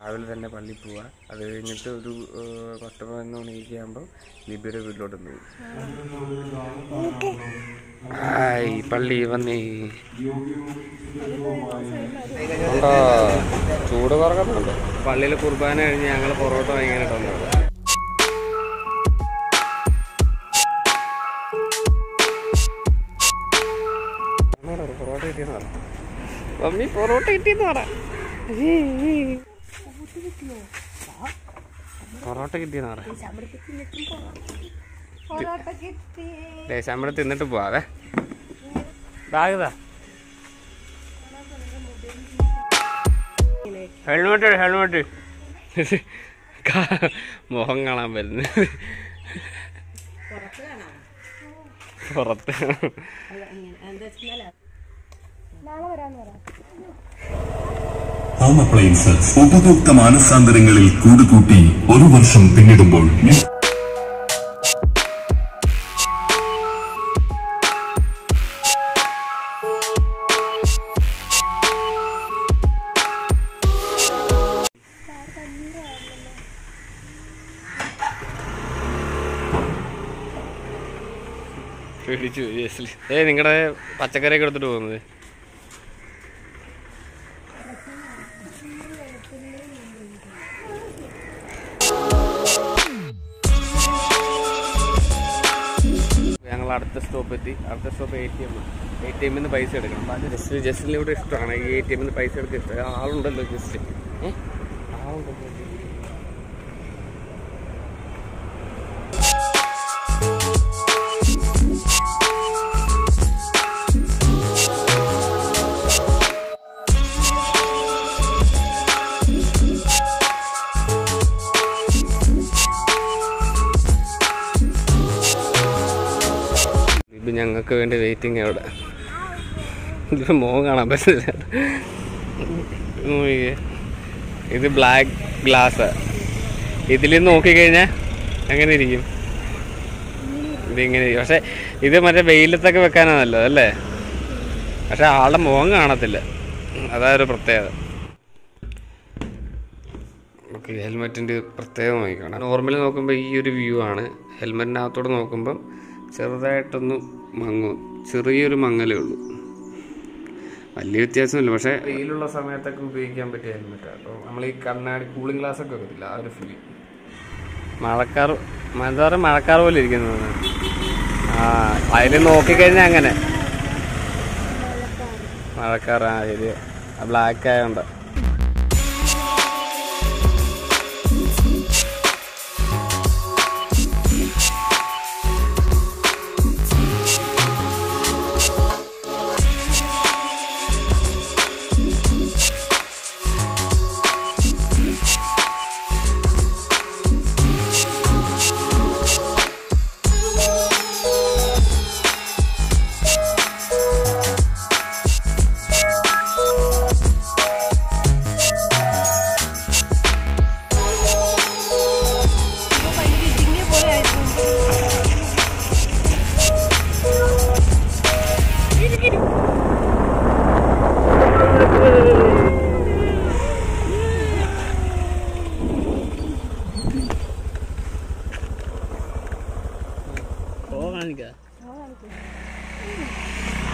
രാവിലെ തന്നെ പള്ളിയിൽ പോവുക അത് കഴിഞ്ഞിട്ട് ഒരു പത്ത് പതിനൊന്ന് മണിയൊക്കെ ആകുമ്പോൾ ലിബിയുടെ വീട്ടിലോട്ട് പോയി പള്ളി വന്നേ. ഉണ്ടോ ചൂട് കുറക്കുന്നുണ്ട്. പള്ളിയിൽ കുർബാന കഴിഞ്ഞ് ഞങ്ങൾ പൊറോട്ട വാങ്ങിക്കാനായിട്ടുണ്ട് പൊറോട്ട കിട്ടിയെന്ന് പറ. മമ്മി പൊറോട്ട കിട്ടിയെന്ന് പറ. പൊറോട്ട കിട്ടിയെന്ന് പറയാം ശമ്പളം തിന്നിട്ട് പോവാവേ ബാഗതാ ഹെൽമെറ്റ് ഹെൽമെറ്റ് മുഖം കാണാൻ പറ്റുന്നത് പുറത്ത് ഹോം അപ്ലയൻസസ് ഉപഭോക്ത മാനസാന്തരങ്ങളിൽ കൂടുകൂട്ടി ഒരു വർഷം പിന്നിടുമ്പോൾ. ഏ നിങ്ങളുടെ പച്ചക്കറിയൊക്കെ എടുത്തിട്ട് പോകുന്നത്? അടുത്ത സ്റ്റോപ്പ് എത്തി. അടുത്ത stop A T M A T എമ്മിൽ നിന്ന് പൈസ എടുക്കണം. അപ്പം അത് ജസ്റ്റ് ജസ്റ്റിനിവിടെ ഇഷ്ടമാണ്. ഈ എ ടി എമ്മിൽ നിന്ന് പൈസ എടുക്കാൻ ഇഷ്ടം. ആളുണ്ടല്ലോ ജസ്റ്റ് ഏ ആളുണ്ടല്ലോ. ഇത് ഞങ്ങൾക്ക് വേണ്ടി വെയിറ്റിംഗ് അവിടെ. ഇതിപ്പോൾ മുഖം കാണാൻ പറ്റില്ല. ഇത് ബ്ലാക്ക് ഗ്ലാസ് ഇതിൽ നോക്കിക്കഴിഞ്ഞാൽ അങ്ങനെ ഇരിക്കും. ഇതിങ്ങനെ. പക്ഷെ ഇത് മറ്റേ വെയിലത്തൊക്കെ വെക്കാനാണല്ലോ അല്ലേ? പക്ഷെ ആളുടെ മുഖം കാണത്തില്ല. അതാ ഒരു പ്രത്യേകത. ഓക്കെ ഹെൽമെറ്റിന്റെ പ്രത്യേകമായി കാണാം നോർമലി നോക്കുമ്പോൾ ഈ ഒരു വ്യൂ ആണ്. ഹെൽമെറ്റിനകത്തോട് നോക്കുമ്പം ചെറുതായിട്ടൊന്ന് മങ്ങും. ചെറിയൊരു മങ്ങലേ ഉള്ളൂ. വലിയ വ്യത്യാസമില്ല പക്ഷേ വെയിലുള്ള സമയത്തൊക്കെ ഉപയോഗിക്കാൻ പറ്റിയ ഹെൽമെറ്റാണ് അപ്പോൾ നമ്മൾ ഈ കണ്ണാടി കൂളിംഗ് ഗ്ലാസ് ഒക്കെ വരില്ല ആ ഒരു ഫീൽ മഴക്കാർ എന്താ പറയുക മഴക്കാർ പോലെ ഇരിക്കുന്നത് ആ അതിൽ നോക്കിക്കഴിഞ്ഞാൽ അങ്ങനെ. മഴക്കാർ ആ ശരി ബ്ലാക്ക് ആയതുകൊണ്ട് うん。